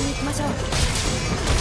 に行きましょう。